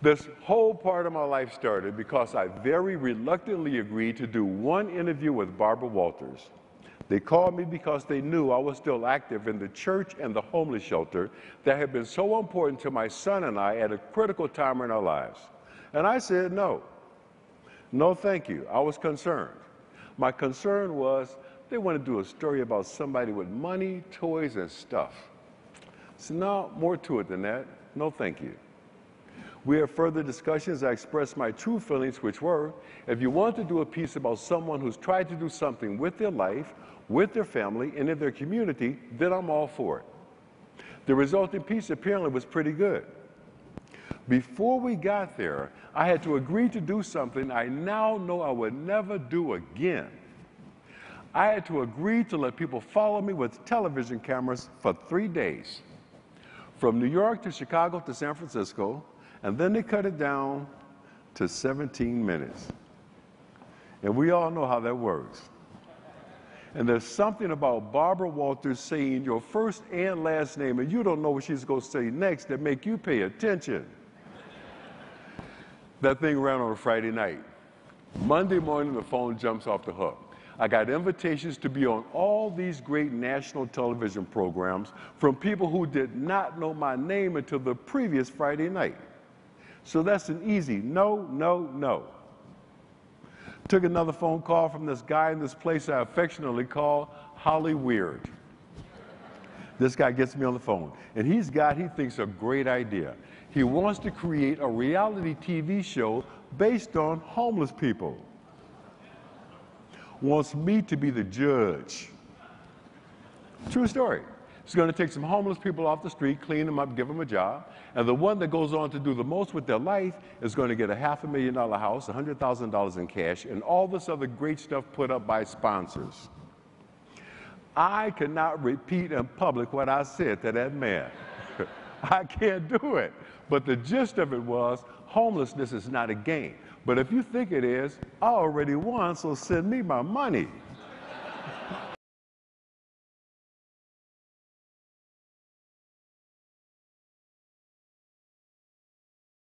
This whole part of my life started because I very reluctantly agreed to do one interview with Barbara Walters. They called me because they knew I was still active in the church and the homeless shelter that had been so important to my son and I at a critical time in our lives. And I said no. No, thank you. I was concerned. My concern was they want to do a story about somebody with money, toys, and stuff. So, now, more to it than that. No, thank you. We had further discussions. I expressed my true feelings, which were if you want to do a piece about someone who's tried to do something with their life, with their family, and in their community, then I'm all for it. The resulting piece apparently was pretty good. Before we got there, I had to agree to do something I now know I would never do again. I had to agree to let people follow me with television cameras for three days. From New York to Chicago to San Francisco, and then they cut it down to 17 minutes. And we all know how that works. And there's something about Barbara Walters saying your first and last name, and you don't know what she's going to say next that make you pay attention. That thing ran on a Friday night. Monday morning, the phone jumps off the hook. I got invitations to be on all these great national television programs from people who did not know my name until the previous Friday night. So that's an easy no, no, no. Took another phone call from this guy in this place I affectionately call Holly Weird. This guy gets me on the phone, and he's got, he thinks, a great idea. He wants to create a reality TV show based on homeless people. Wants me to be the judge. True story. He's going to take some homeless people off the street, clean them up, give them a job. And the one that goes on to do the most with their life is going to get a half a million dollar house, $100,000 in cash, and all this other great stuff put up by sponsors. I cannot repeat in public what I said to that man. I can't do it. But the gist of it was homelessness is not a game. But if you think it is, I already won, so send me my money.